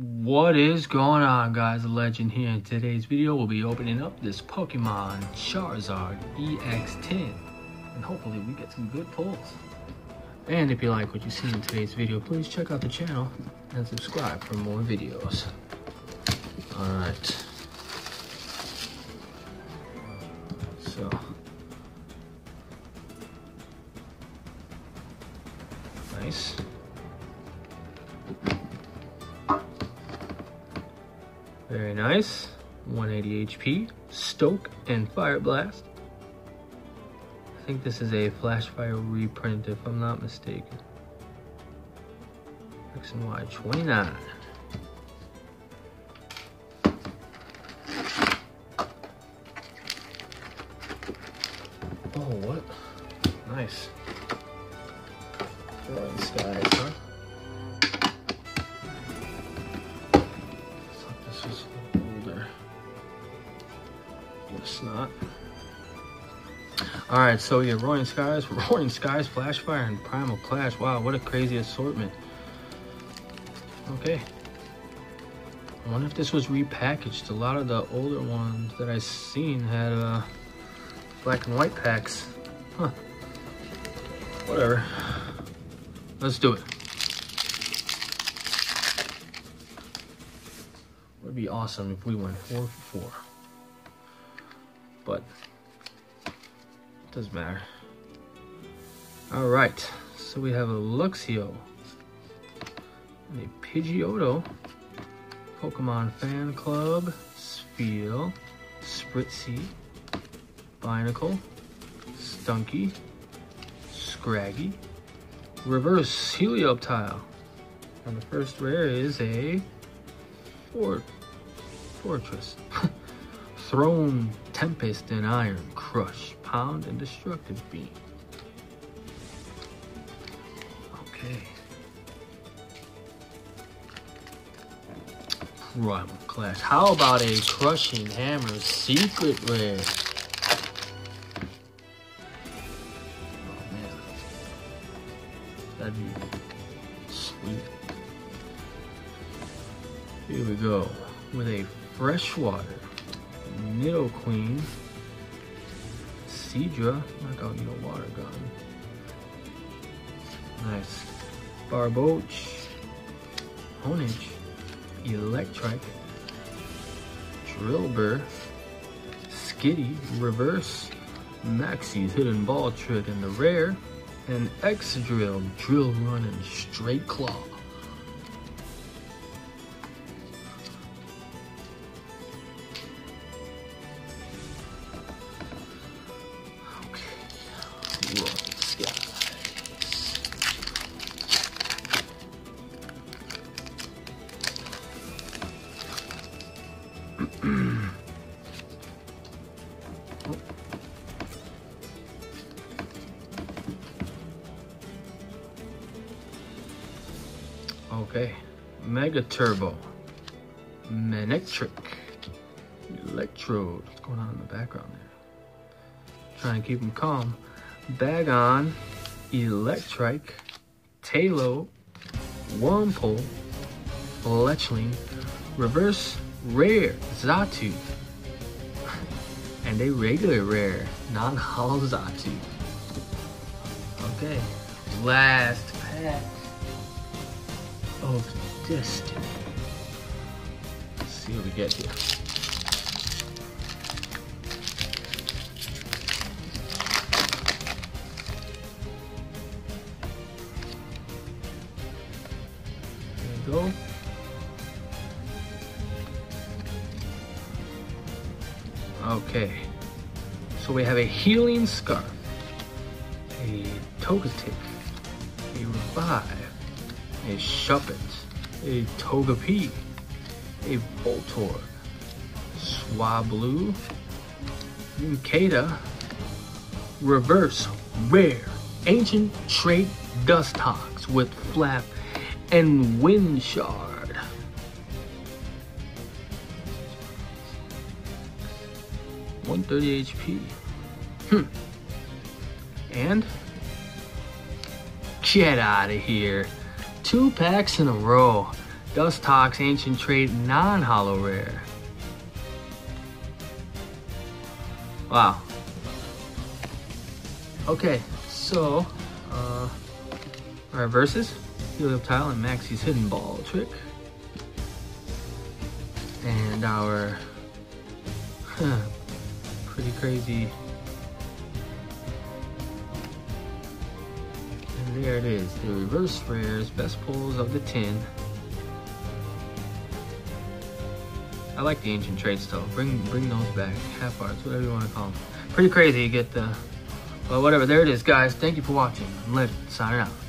What is going on guys, Legend here. In today's video, we'll be opening up this Pokemon Charizard EX tin. And hopefully we get some good pulls. And if you like what you see in today's video, please check out the channel and subscribe for more videos. Alright. So. Nice. Very nice. 180 HP, Stoke, and Fire Blast. I think this is a Flash Fire reprint if I'm not mistaken. X and Y 29. Oh, what? Nice. Throwing skies, this was older. It's not. Alright, so yeah, Roaring Skies, Roaring Skies, Flashfire, and Primal Clash. Wow, what a crazy assortment. Okay. I wonder if this was repackaged. A lot of the older ones that I've seen had uh, black and white packs. Huh. Whatever. Let's do it. Would be awesome if we went four for four. But it doesn't matter. All right, so we have a Luxio, a Pidgeotto, Pokemon Fan Club, Spheal, Spritzee, Binacle, Stunky, Scraggy, Reverse Helioptile. And the first rare is a Fort Fortress. Throne, Tempest and Iron, Crush, Pound, and Destructive Beam. Okay. Primal Clash. How about a Crushing Hammer Secret Rare? Oh man. That'd be sweet. Here we go. With a Freshwater, Nidoqueen, Seadra, knockout need a water gun. Nice. Barboach, Honedge, Electrike, Drillbur, Skitty, Reverse, Maxie's Hidden Ball Trick, and the rare, and Excadrill, Drill Run, and Straight Claw. Okay, Mega Turbo, Manectric, Electrode. What's going on in the background there? Try and keep them calm. Bagon, Electrike, Taillow, Wurmple, Fletchling, Reverse Rare, Xatu, and a regular rare, non-holo Xatu. Okay, last pack of Destiny. Let's see what we get here. There we go. Okay, so we have a Healing Scarf, a Togetic, a Revive, a Shuppet, a Togepi, a Voltorb, Swablu, Unkata, Reverse, Rare, Ancient Trait Dustox with Flap and Wind Shard. One thirty HP. Hmm. And get out of here. Two packs in a row. Dustox Ancient Trait non-holo rare. Wow. Okay, so uh, our verses, Helioptile and Maxie's Hidden Ball trick. And our huh, pretty crazy there it is, the reverse rares, best pulls of the tin. I like the ancient traits though. Bring bring those back. Half arts, whatever you want to call them. Pretty crazy you get the, well whatever, there it is guys. Thank you for watching. I'm Legend, signing out.